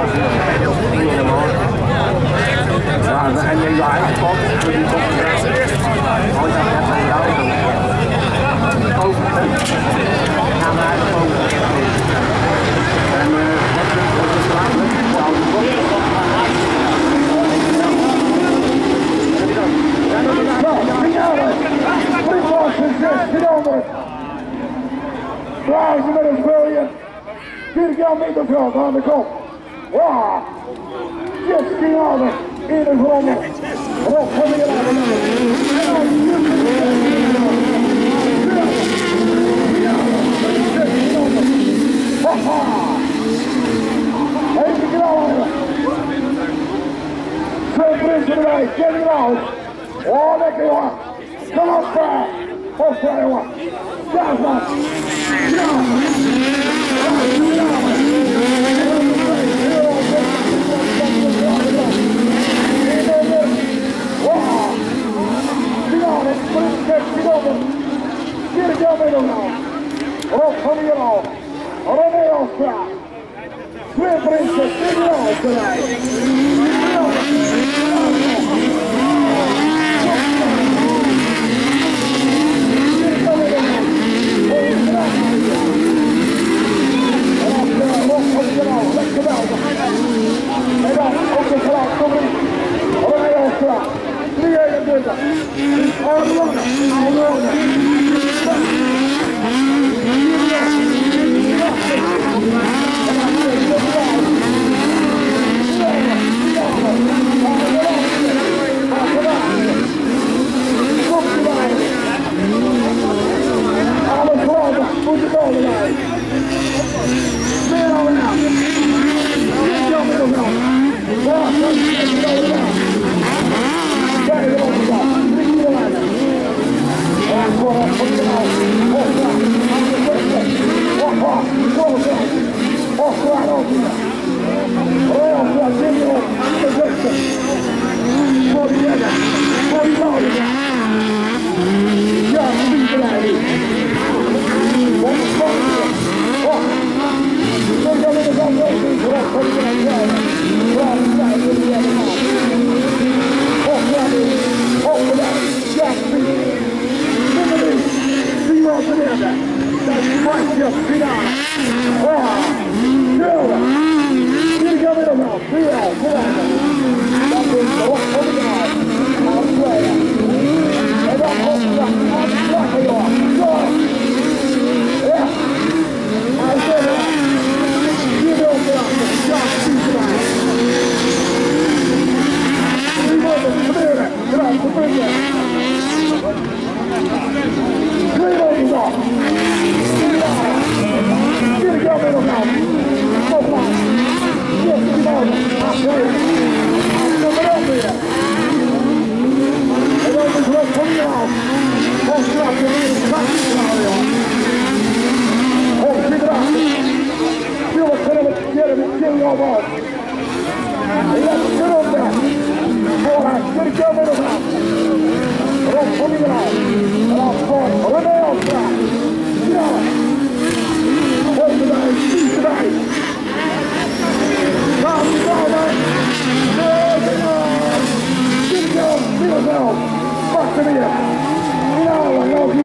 Wat is laat met die oude Drives him in the field on the goal. Wow! Just the honor in the home. Oh, come here, I believe. Ha get on! Celebration tonight, get it out! All that you want! Come on, fire! That's what I want! That's what I want! Sidone, Sergio Melano, Rossonino, Romeo Stra, due prince, Sergio Melano. Go, go, go, go, go. 我的爷，的老，的，我，的爷爷，我的爷，的我的爷爷，我的爷爷，我的爷爷，我的爷爷，我的爷爷，我的爷爷，我的爷，的爷爷，的爷爷，我的爷爷，我的爷爷，的话，后话，这次到了，他可以。